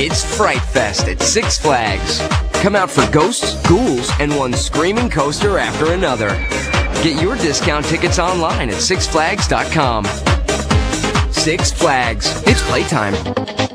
It's Fright Fest at Six Flags. Come out for ghosts, ghouls, and one screaming coaster after another. Get your discount tickets online at sixflags.com. Six Flags. It's playtime.